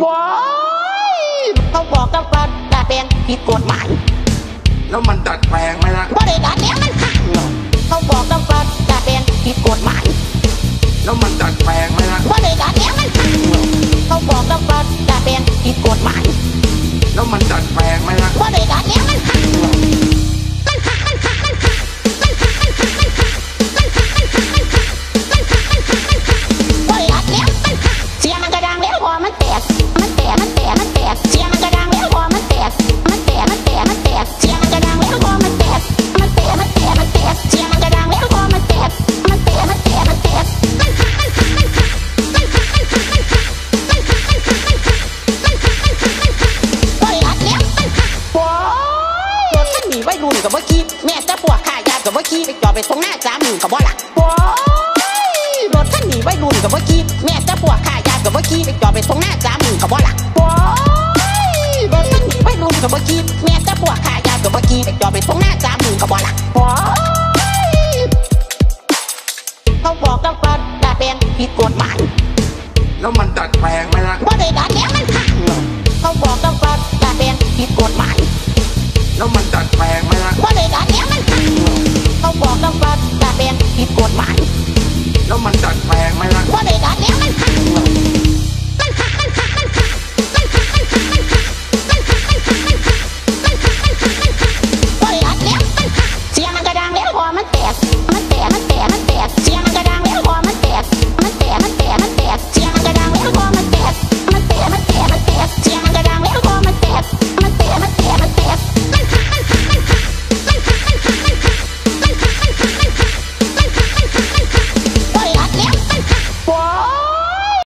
ว้ายเขาบอกกันว่าดัดแปลงผิดกฎหมายแล้วมันดัดแปลงไหมล่ะบ่ได้ดัดแล้วมันขังเขาบอกกันว่าดัดแปลงผิดกฎหมายแล้วมันดัดแปลงไหมล่ะบ่ได้ดัดแล้วมันขังเขาบอกกันว่าดัดแปลงผิดกฎหมายแล้วมันดัดแปลงไหมล่ะบ่ได้ วัยรุ่นกับเมื่อกี้แม่จะปวดขายากับเมื่อกี้ไปจอดไปตรงหน้าสามหมื่นกับบ่หลักว้ายรถคันนี้วัยรุ่นกับเมื่อกี้แม่จะปวดขายากับเมื่อกี้ไปจอดไปตรงหน้าสามหมื่นกับบ่หลักว้ายรถคันนี้วัยรุ่นกับเมื่อกี้แม่จะปวดขายากับเมื่อกี้ไปจอดไปตรงหน้าสามหมื่นกับบ่หลักว้ายเขาบอกกันว่าดัดแปลงผิดกฎหมายแล้วมันดัดแปลงไหมล่ะบ่ได้ดัดแล้วมันขังเขาบอกกันว่าดัดแปลงผิดกฎหมาย แล้วมันดัดแปลงไหมล่ะบ่ได้ดัดแล้วมันขังเขาบอกกันว่าดัดแปลงผิดกฎหมายแล้วมันดัดแปลงไหมล่ะบ่ได้ดัดแล้วมันขัง